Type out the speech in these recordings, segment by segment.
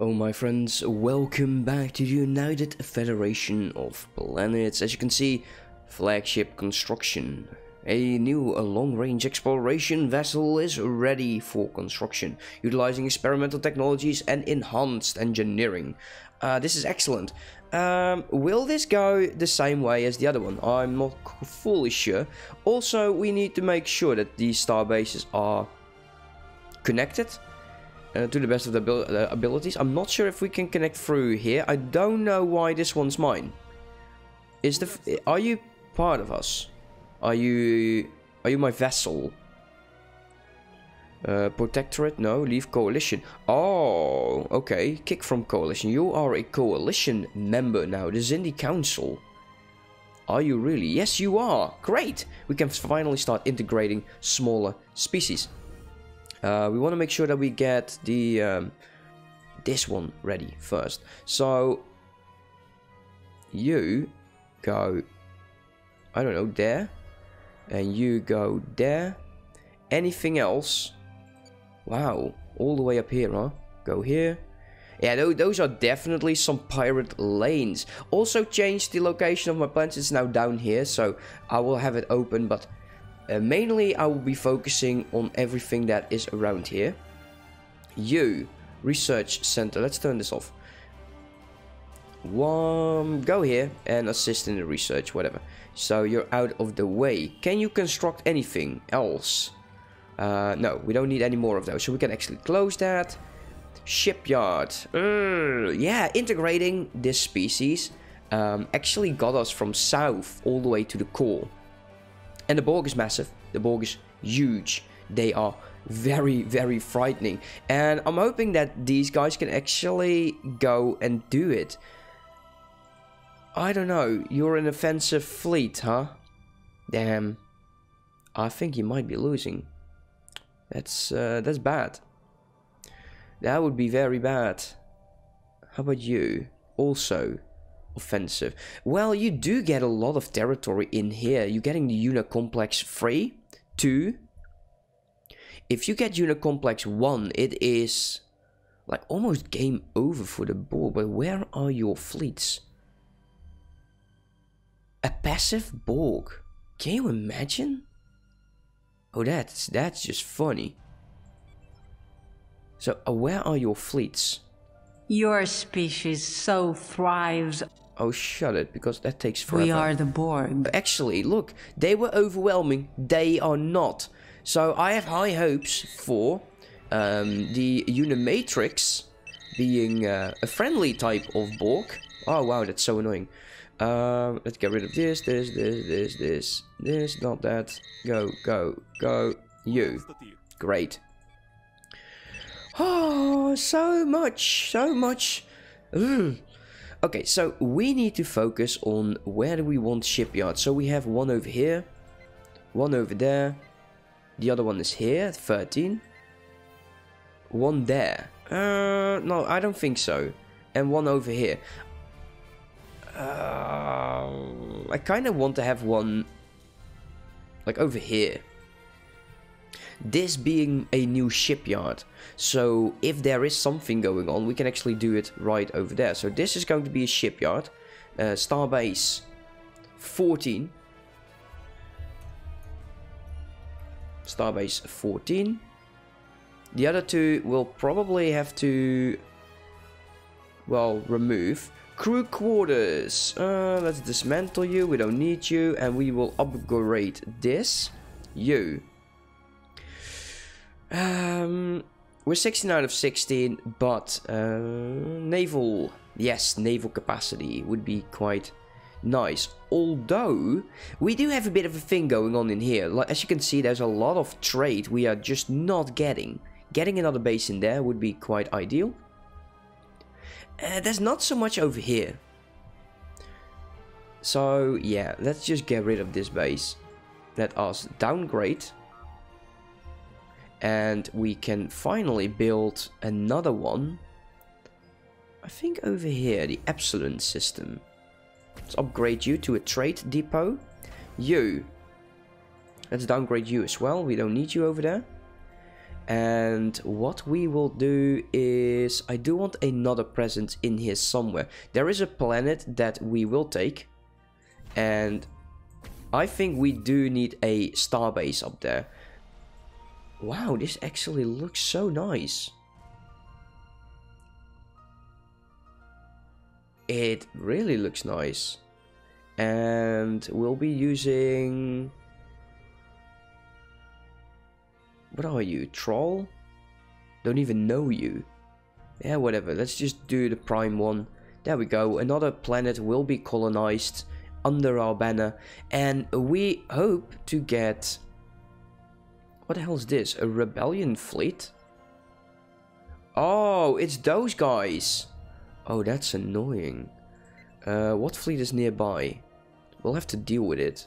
Oh my friends, welcome back to the United Federation of Planets. As you can see, flagship construction. A new long-range exploration vessel is ready for construction, utilizing experimental technologies and enhanced engineering. Uh, this is excellent. Um, will this go the same way as the other one? I'm not fully sure. Also, we need to make sure that these star bases are connected uh, to the best of the abil uh, abilities. I'm not sure if we can connect through here. I don't know why this one's mine. Is the are you part of us? Are you are you my vessel? Uh, protectorate? No. Leave coalition. Oh, okay. Kick from coalition. You are a coalition member now. The Xindi Council. Are you really? Yes, you are. Great. We can finally start integrating smaller species. Uh, we want to make sure that we get the um, this one ready first. So you go, I don't know, there, and you go there. Anything else? Wow, all the way up here, huh? Go here. Yeah, those are definitely some pirate lanes. Also changed the location of my plants. It's now down here, so I will have it open, but uh, mainly, I will be focusing on everything that is around here. You, research center. Let's turn this off. One, go here and assist in the research, whatever. So you're out of the way. Can you construct anything else? Uh, no, we don't need any more of those. So we can actually close that. Shipyard. Uh, yeah, integrating this species um, actually got us from south all the way to the core. And the Borg is massive. The Borg is huge. They are very, very frightening. And I'm hoping that these guys can actually go and do it. I don't know. You're an offensive fleet, huh? Damn. I think you might be losing. That's, uh, that's bad. That would be very bad. How about you? Also, offensive. Well, you do get a lot of territory in here. You're getting the Unicomplex free. Two. If you get Unicomplex 1, it is like almost game over for the Borg. But where are your fleets? A passive Borg. Can you imagine? Oh, that's that's just funny. So, uh, where are your fleets? Your species so thrives Oh, shut it, because that takes forever. We are the Borg. Actually, look, they were overwhelming. They are not. So I have high hopes for um, the Unimatrix being uh, a friendly type of Borg. Oh, wow, that's so annoying. Um, let's get rid of this, this, this, this, this, this, not that. Go, go, go. You. Great. Oh, so much, so much. Okay, so we need to focus on where do we want shipyard. So we have one over here, one over there, the other one is here, 13. One there. Uh, no, I don't think so. And one over here. Uh, I kind of want to have one like over here this being a new shipyard. So if there is something going on, we can actually do it right over there. So this is going to be a shipyard. Uh, Starbase 14. Starbase 14. The other two will probably have to, well, remove. Crew quarters. Uh, let's dismantle you. We don't need you. And we will upgrade this. You. Um, we're 16 out of 16, but uh, naval, yes, naval capacity would be quite nice. Although, we do have a bit of a thing going on in here. Like, as you can see, there's a lot of trade we are just not getting. Getting another base in there would be quite ideal. Uh, there's not so much over here. So, yeah, let's just get rid of this base. Let us downgrade and we can finally build another one. I think over here, the Epsilon system. Let's upgrade you to a trade depot. You. Let's downgrade you as well. We don't need you over there. And what we will do is... I do want another presence in here somewhere. There is a planet that we will take. And I think we do need a starbase up there. Wow, this actually looks so nice. It really looks nice. And we'll be using... What are you, troll? Don't even know you. Yeah, whatever, let's just do the prime one. There we go, another planet will be colonized under our banner. And we hope to get... What the hell is this? A rebellion fleet? Oh, it's those guys. Oh, that's annoying. Uh, what fleet is nearby? We'll have to deal with it.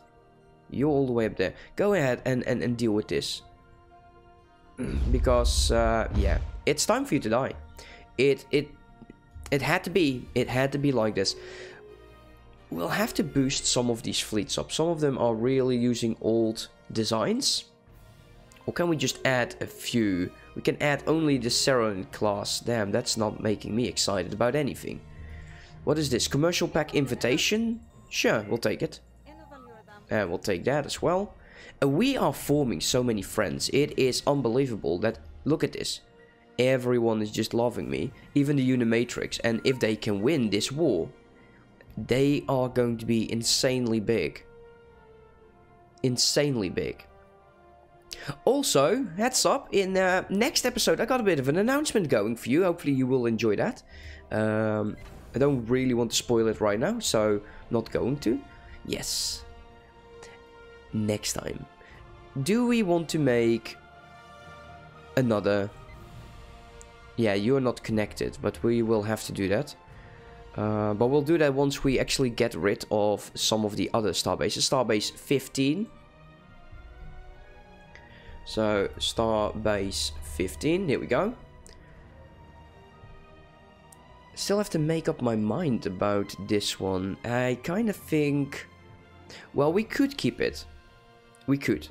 You're all the way up there. Go ahead and, and, and deal with this. because, uh, yeah, it's time for you to die. It, it, it had to be. It had to be like this. We'll have to boost some of these fleets up. Some of them are really using old designs. Or can we just add a few? We can add only the Saron class. Damn, that's not making me excited about anything. What is this? Commercial pack invitation? Sure, we'll take it. And we'll take that as well. And we are forming so many friends. It is unbelievable that... Look at this. Everyone is just loving me. Even the Unimatrix. And if they can win this war, they are going to be insanely big. Insanely big. Also, heads up, in uh, next episode I got a bit of an announcement going for you. Hopefully you will enjoy that. Um, I don't really want to spoil it right now, so not going to. Yes. Next time. Do we want to make another... Yeah, you're not connected, but we will have to do that. Uh, but we'll do that once we actually get rid of some of the other starbases. Starbase 15. So, star base 15, here we go. Still have to make up my mind about this one. I kind of think... Well, we could keep it. We could.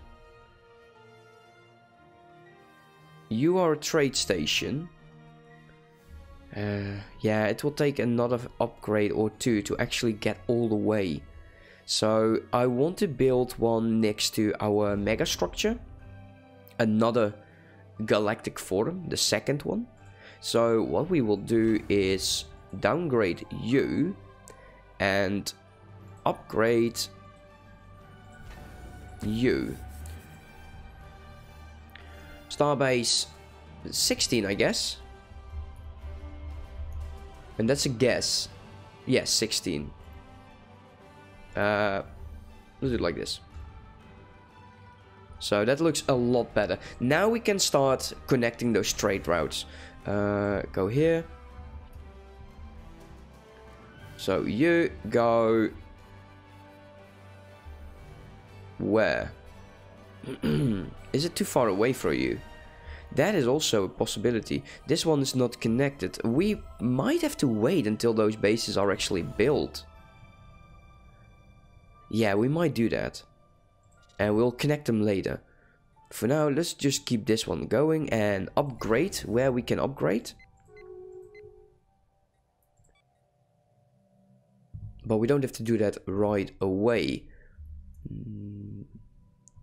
You are a trade station. Uh, yeah, it will take another upgrade or two to actually get all the way. So I want to build one next to our mega structure. Another galactic forum, the second one. So what we will do is downgrade you and upgrade you. Starbase 16, I guess. And that's a guess. Yes, 16. Uh, let's do it like this. So that looks a lot better. Now we can start connecting those trade routes. Uh, go here. So you go... Where? is it too far away for you? That is also a possibility. This one is not connected. We might have to wait until those bases are actually built. Yeah, we might do that. And we'll connect them later. For now, let's just keep this one going and upgrade where we can upgrade. But we don't have to do that right away. Hmm,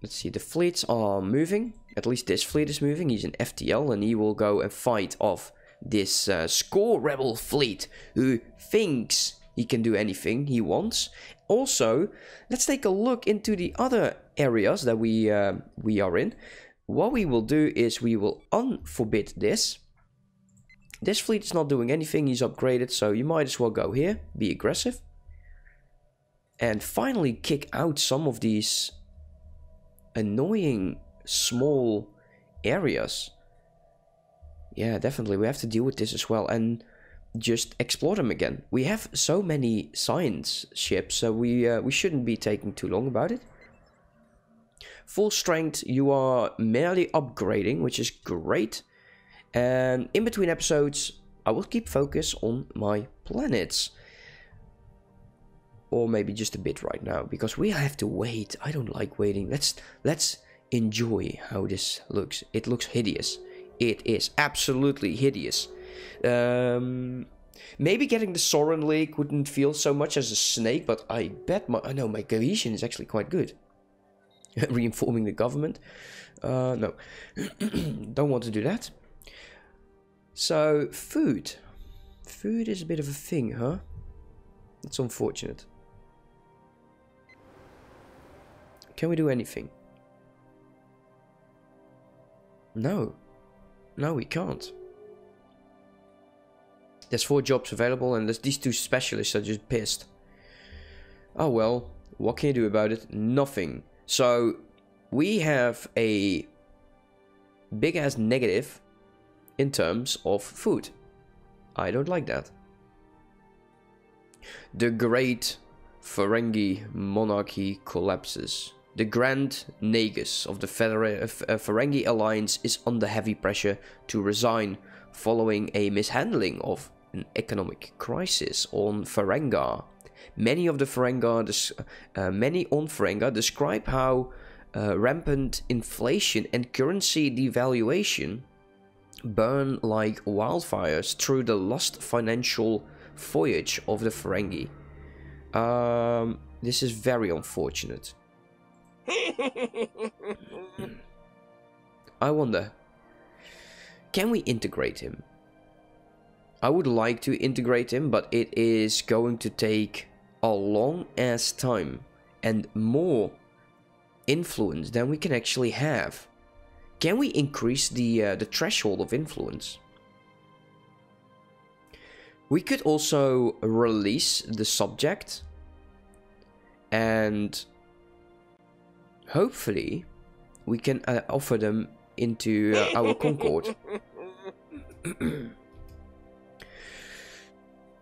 let's see, the fleets are moving. At least this fleet is moving. He's an FTL and he will go and fight off this uh, score rebel fleet who thinks he can do anything he wants. Also, let's take a look into the other areas that we uh, we are in. What we will do is we will unforbid this. This fleet is not doing anything, he's upgraded, so you might as well go here, be aggressive. And finally kick out some of these annoying small areas. Yeah, definitely. We have to deal with this as well and just explore them again. We have so many science ships, so we uh, we shouldn't be taking too long about it. Full strength, you are merely upgrading, which is great. And in between episodes, I will keep focus on my planets. Or maybe just a bit right now, because we have to wait. I don't like waiting. Let's let's enjoy how this looks. It looks hideous. It is absolutely hideous. Um, maybe getting the Soren League wouldn't feel so much as a snake, but I bet my I know my cohesion is actually quite good. Reinforming the government. Uh, no, don't want to do that. So food, food is a bit of a thing, huh? It's unfortunate. Can we do anything? No. No, we can't. There's four jobs available and there's these two specialists are just pissed. Oh well, what can you do about it? Nothing. So, we have a big ass negative in terms of food. I don't like that. The great Ferengi monarchy collapses. The Grand Nagus of the uh, Ferengi Alliance is under heavy pressure to resign following a mishandling of an economic crisis on Ferengar. Many of the Ferengar, uh, many on Ferengar describe how uh, rampant inflation and currency devaluation burn like wildfires through the lost financial voyage of the Ferengi. Um, this is very unfortunate. I wonder, can we integrate him? I would like to integrate him, but it is going to take a long ass time and more influence than we can actually have. Can we increase the uh, the threshold of influence? We could also release the subject and hopefully we can uh, offer them into uh, our Concord.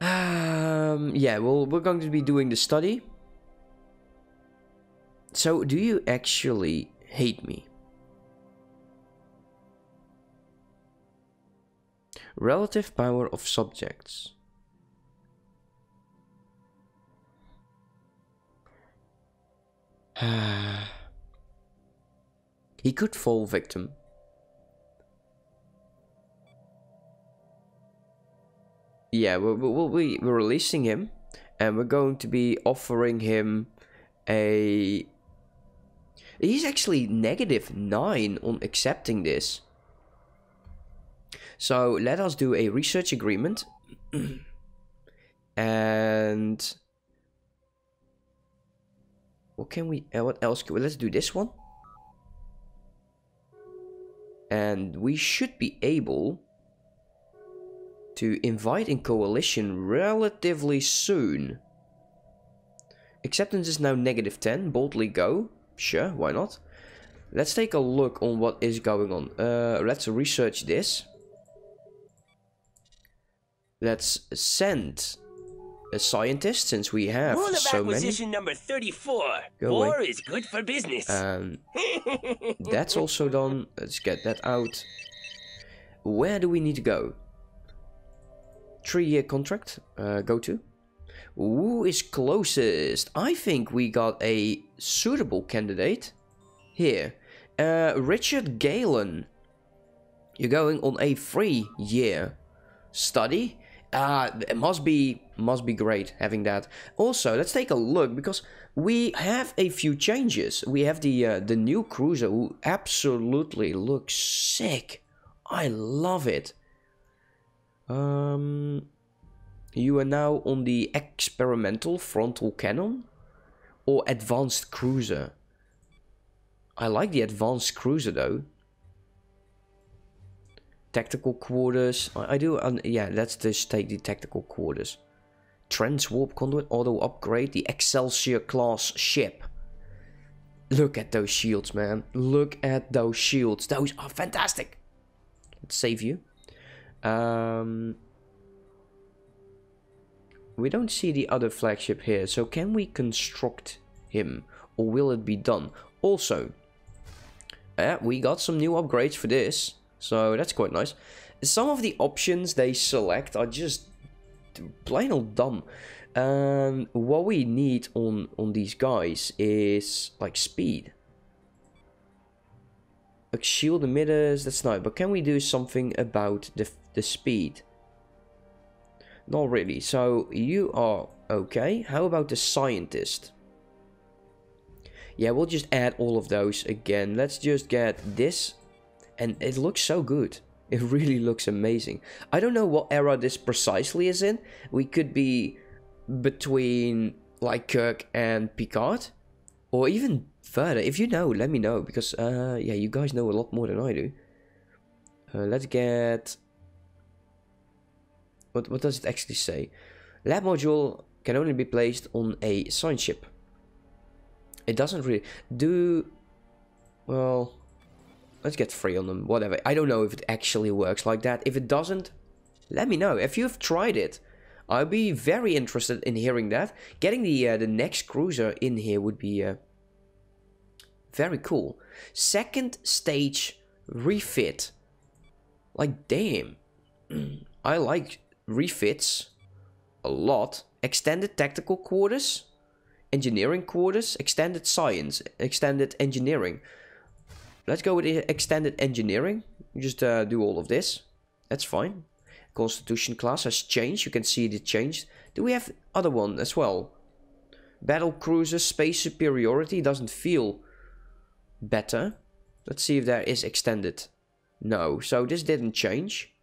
um, yeah, well, we're going to be doing the study. So, do you actually hate me? Relative power of subjects. he could fall victim. Yeah, we're, we'll be releasing him, and we're going to be offering him a. He's actually negative nine on accepting this. So let us do a research agreement. and what can we uh, what else can we let's do this one and we should be able to invite in coalition relatively soon acceptance is now negative 10 boldly go sure why not let's take a look on what is going on uh, let's research this let's send a scientist since we have Rule of so acquisition many. number 34. Go War away. is good for business. Um, that's also done. Let's get that out. Where do we need to go? Three-year contract. Uh, go to. Who is closest? I think we got a suitable candidate here. Uh, Richard Galen. You're going on a three-year study. Uh, it must be must be great having that. Also, let's take a look because we have a few changes. We have the uh, the new cruiser who absolutely looks sick. I love it. Um, you are now on the experimental frontal cannon or advanced cruiser. I like the advanced cruiser though tactical quarters. I, I do, um, yeah, let's just take the tactical quarters. Transwarp conduit auto upgrade, the Excelsior class ship. Look at those shields, man. Look at those shields. Those are fantastic. Let's save you. Um, we don't see the other flagship here, so can we construct him? Or will it be done? Also, uh, we got some new upgrades for this. So that's quite nice. Some of the options they select are just plain old dumb. Um, what we need on on these guys is like speed. Shield emitters, that's nice. But can we do something about the, the speed? Not really. So you are okay. How about the scientist? Yeah, we'll just add all of those again. Let's just get this. And it looks so good. It really looks amazing. I don't know what era this precisely is in. We could be between like Kirk and Picard. Or even further. If you know, let me know. Because, uh, yeah, you guys know a lot more than I do. Uh, let's get... What, what does it actually say? Lab module can only be placed on a science ship. It doesn't really... Do... Well... Let's get three on them. Whatever. I don't know if it actually works like that. If it doesn't, let me know. If you've tried it, I'd be very interested in hearing that. Getting the uh, the next cruiser in here would be uh, very cool. Second stage refit. Like, damn. I like refits a lot. Extended tactical quarters, engineering quarters, extended science, extended engineering. Let's go with extended engineering. Just uh, do all of this. That's fine. Constitution class has changed. You can see it changed. Do we have other one as well? Battle cruiser space superiority doesn't feel better. Let's see if there is extended. No, so this didn't change.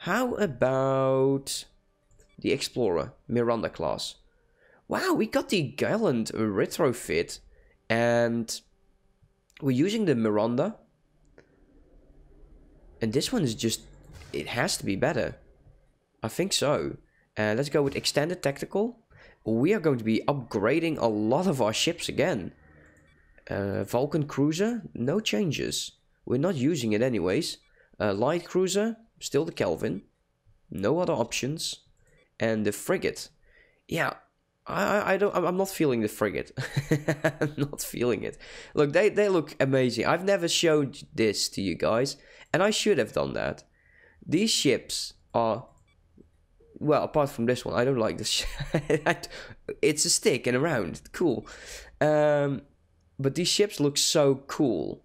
How about the Explorer, Miranda class? Wow, we got the Gallant retrofit and we're using the Miranda. And this one is just, it has to be better. I think so. Uh, let's go with Extended Tactical. We are going to be upgrading a lot of our ships again. Uh, Vulcan Cruiser, no changes. We're not using it anyways. Uh, light Cruiser, still the Kelvin. No other options. And the Frigate. Yeah, I, I don't, I'm not feeling the Frigate. I'm not feeling it. Look, they, they look amazing. I've never showed this to you guys. And I should have done that. These ships are well, apart from this one, I don't like this. it's a stick and a round. Cool. Um, but these ships look so cool.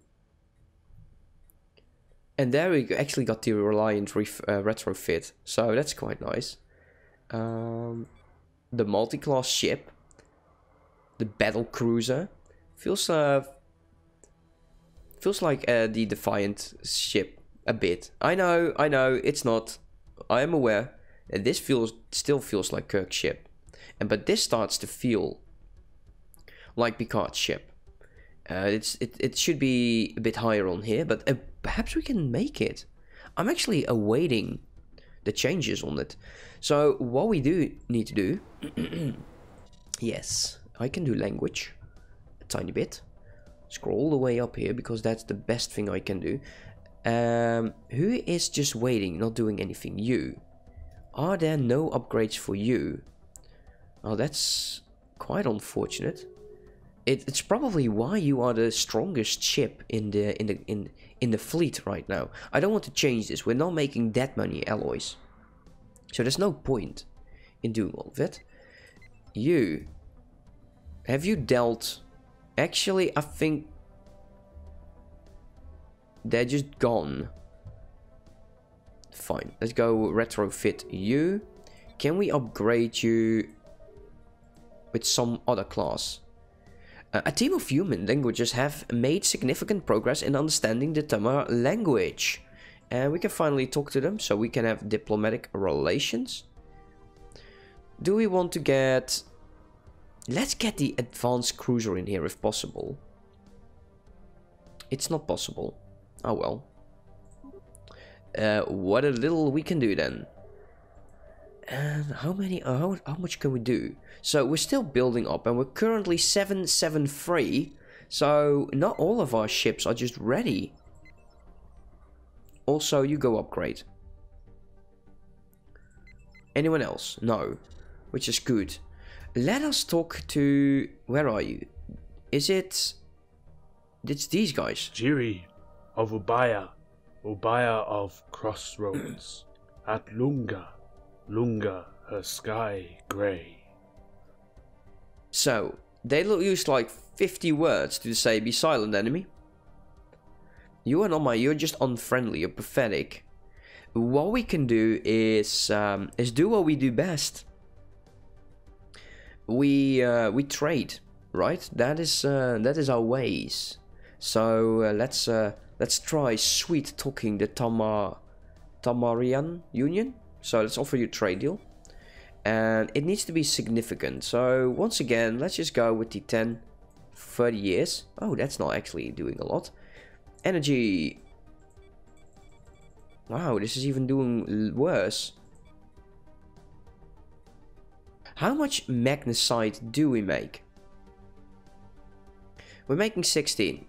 And there we actually got the Reliant ref, uh, retrofit, so that's quite nice. Um, the multi-class ship, the battle cruiser, feels uh, feels like uh, the Defiant ship a bit. I know, I know, it's not. I am aware. And this feels still feels like Kirk's ship, and but this starts to feel like Picard's ship. Uh, it's it, it should be a bit higher on here, but uh, perhaps we can make it. I'm actually awaiting the changes on it. So what we do need to do, yes, I can do language a tiny bit. Scroll all the way up here because that's the best thing I can do. Um, who is just waiting, not doing anything? You. Are there no upgrades for you? Oh, that's quite unfortunate. It, it's probably why you are the strongest ship in the in the in in the fleet right now. I don't want to change this. We're not making that many alloys, so there's no point in doing all of it. You have you dealt? Actually, I think they're just gone. Fine, let's go retrofit you. Can we upgrade you with some other class? A team of human languages have made significant progress in understanding the Tamar language. And we can finally talk to them so we can have diplomatic relations. Do we want to get... Let's get the advanced cruiser in here if possible. It's not possible. Oh well. Uh, what a little we can do then. And how many, uh, how, how much can we do? So we're still building up and we're currently 773. So not all of our ships are just ready. Also, you go upgrade. Anyone else? No. Which is good. Let us talk to... Where are you? Is it... It's these guys. Jiri of Ubaya. Ubaya of Crossroads. At Lungha. Lungha, her sky grey. So, they use like 50 words to say be silent enemy. You are not. You're just unfriendly. You're pathetic. What we can do is um, is do what we do best. We uh, we trade, right? That is uh, that is our ways. So uh, let's uh, let's try sweet talking the Tamar Tamarian Union. So let's offer you a trade deal, and it needs to be significant. So once again, let's just go with the 10, 30 years. Oh, that's not actually doing a lot. Energy. Wow, this is even doing worse. How much magnesite do we make? We're making 16.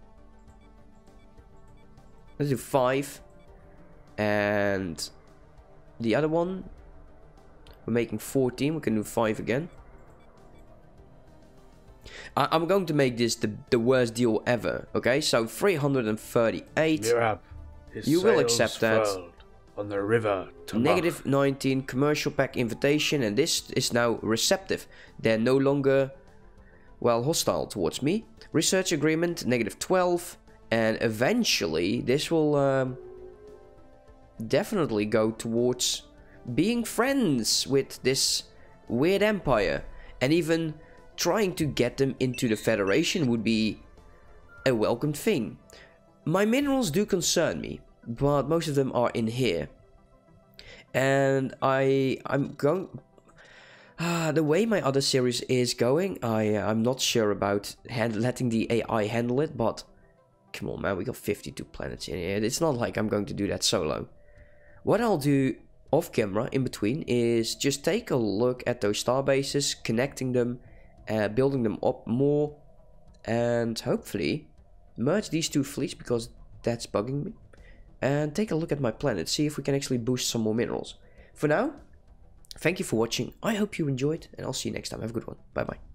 Let's do 5. And the other one, we're making 14. We can do 5 again. I I'm going to make this the, the worst deal ever. Okay, so 338. Mirab, You will accept that. On the river Negative 19 commercial pack invitation, and this is now receptive. They're no longer, well, hostile towards me. Research agreement, negative 12, and eventually this will um, definitely go towards being friends with this weird empire, and even trying to get them into the Federation would be a welcomed thing. My minerals do concern me, but most of them are in here. And I I'm going ah, the way my other series is going, I I'm not sure about hand, letting the AI handle it, but come on man, we got 52 planets in here. It's not like I'm going to do that solo. What I'll do off camera in between is just take a look at those star bases, connecting them, uh, building them up more, and hopefully merge these two fleets because that's bugging me. And take a look at my planet, see if we can actually boost some more minerals. For now, thank you for watching. I hope you enjoyed, and I'll see you next time. Have a good one. Bye bye.